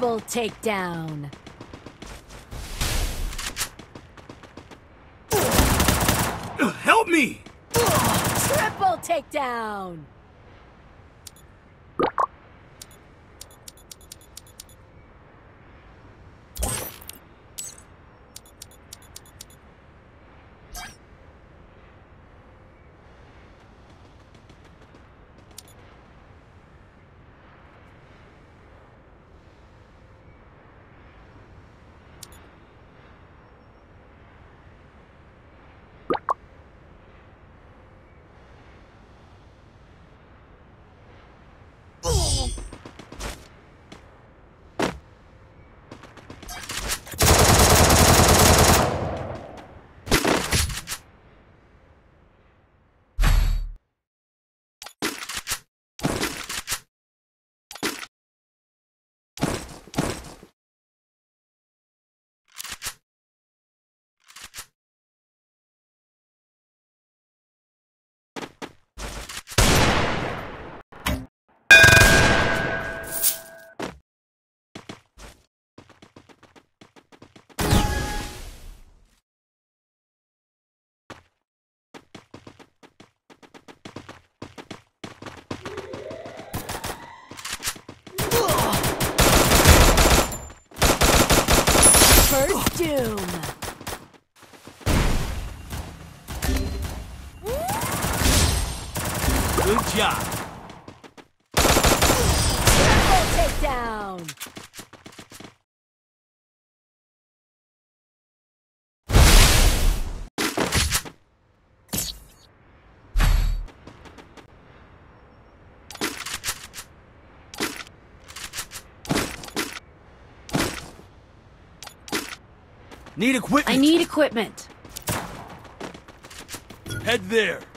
Double takedown. Help me! Triple takedown. First doom. Good job. Triple takedown. Need equipment. I need equipment. Head there.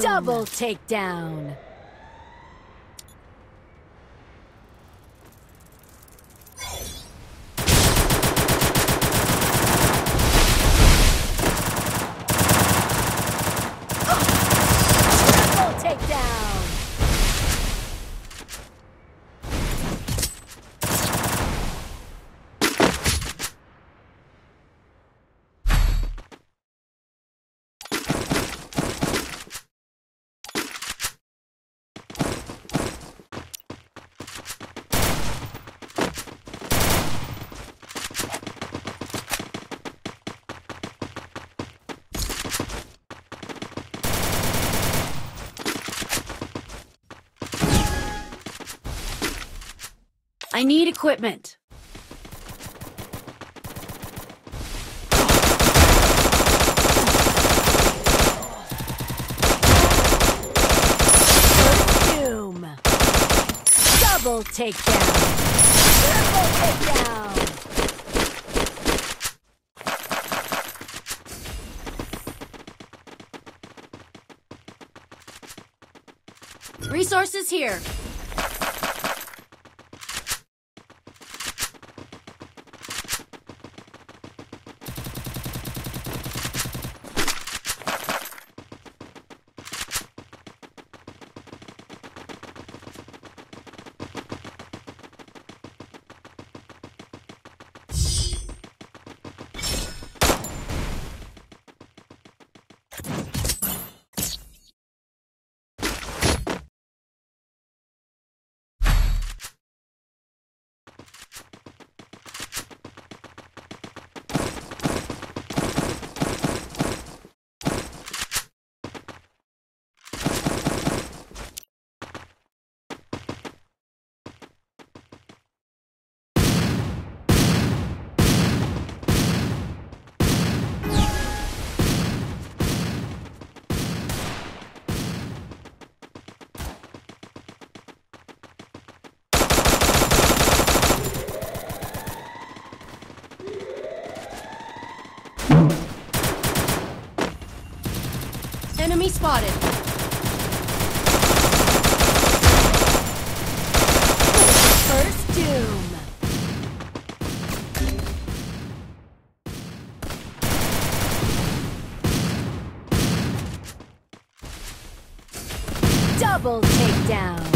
Double takedown. Triple takedown. I need equipment. Doom. Double takedown. Triple takedown. Resources here. Enemy spotted. First Doom. Double takedown.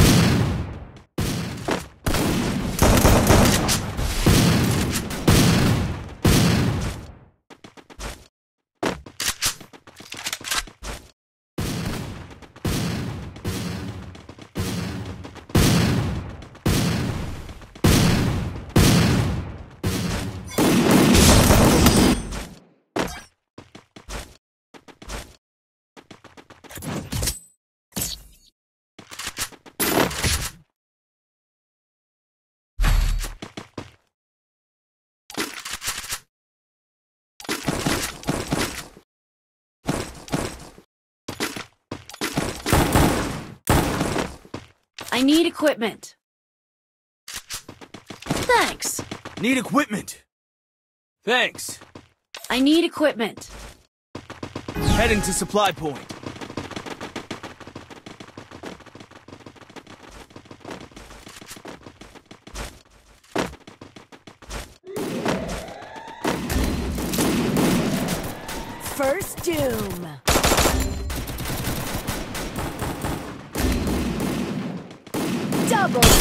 I need equipment. Thanks. Need equipment. Thanks. I need equipment. Heading to supply point. First Doom. Ace!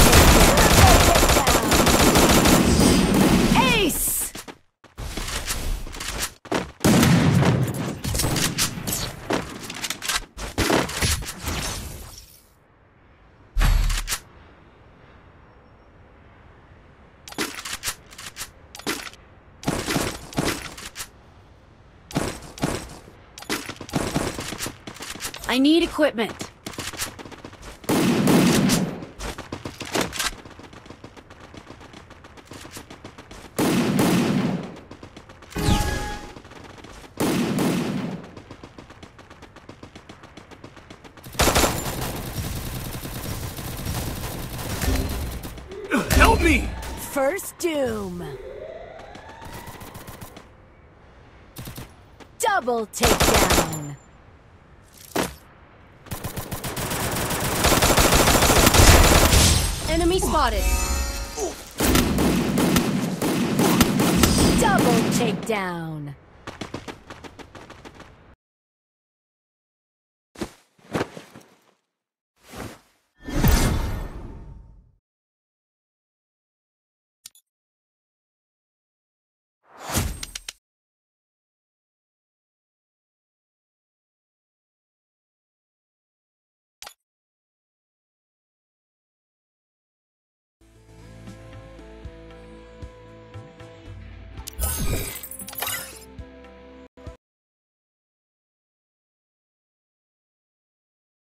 I need equipment. Help me! First Doom. Double takedown. Enemy spotted. Double takedown.